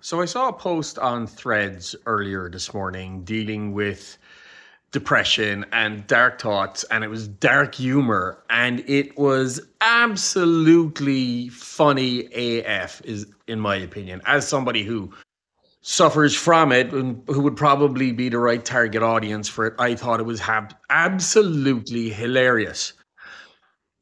So I saw a post on Threads earlier this morning dealing with depression and dark thoughts and it was dark humor and it was absolutely funny AF is in my opinion as somebody who suffers from it and who would probably be the right target audience for it I thought it was ha- absolutely hilarious.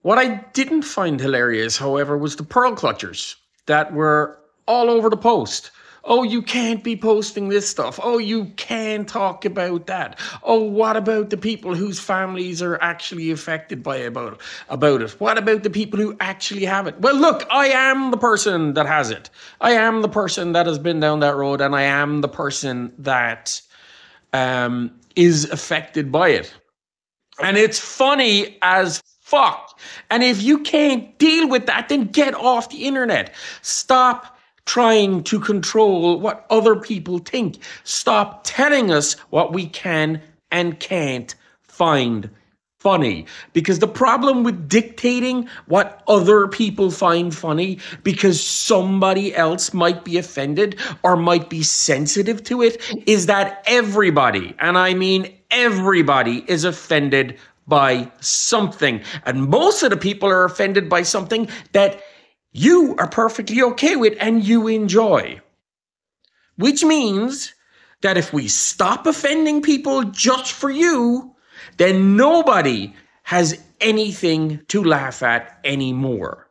What I didn't find hilarious however was the pearl clutchers that were all over the post Oh, you can't be posting this stuff. Oh, you can't talk about that. Oh, what about the people whose families are actually affected by about, about it? What about the people who actually have it? Well, look, I am the person that has it. I am the person that has been down that road, and I am the person that um, is affected by it. And it's funny as fuck. And if you can't deal with that, then get off the internet. Stop trying to control what other people think. Stop telling us what we can and can't find funny. Because the problem with dictating what other people find funny because somebody else might be offended or might be sensitive to it is that everybody, and I mean everybody, is offended by something. And most of the people are offended by something that you are perfectly okay with and you enjoy. Which means that if we stop offending people just for you, then nobody has anything to laugh at anymore.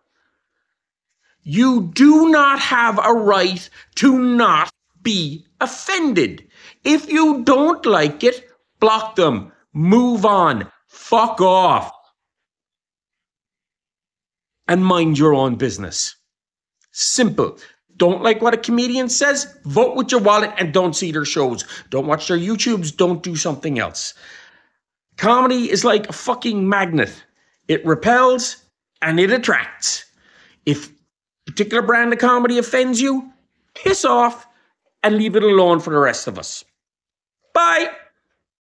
You do not have a right to not be offended. If you don't like it, block them, move on, fuck off and mind your own business. Simple. Don't like what a comedian says? Vote with your wallet and don't see their shows. Don't watch their YouTubes. Don't do something else. Comedy is like a fucking magnet. It repels and it attracts. If a particular brand of comedy offends you, piss off and leave it alone for the rest of us. Bye.